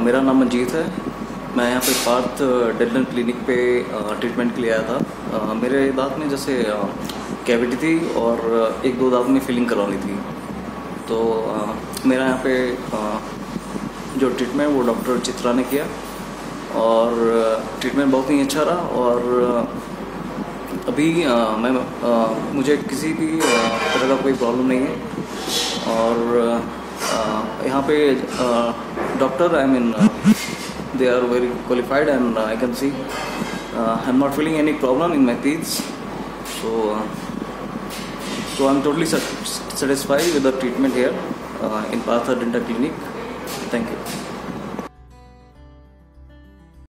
मेरा नाम मंजीत है। मैं यहाँ पे पार्थ डेंटल क्लिनिक पे ट्रीटमेंट के लिए आया था। मेरे दांत में जैसे कैविटी थी और एक दो दांत में फिलिंग करवानी थी। तो मेरा यहाँ पे जो ट्रीटमेंट वो डॉक्टर चित्रा ने किया और ट्रीटमेंट बहुत ही अच्छा रहा और अभी मैं मुझे किसी भी तरह का कोई प्रॉब्लम नहीं है और यहाँ पे doctor i mean uh, they are very qualified and uh, i can see uh, i'm not feeling any problem in my teeth. So so i'm totally satisfied with the treatment here in partha dental clinic. Thank you.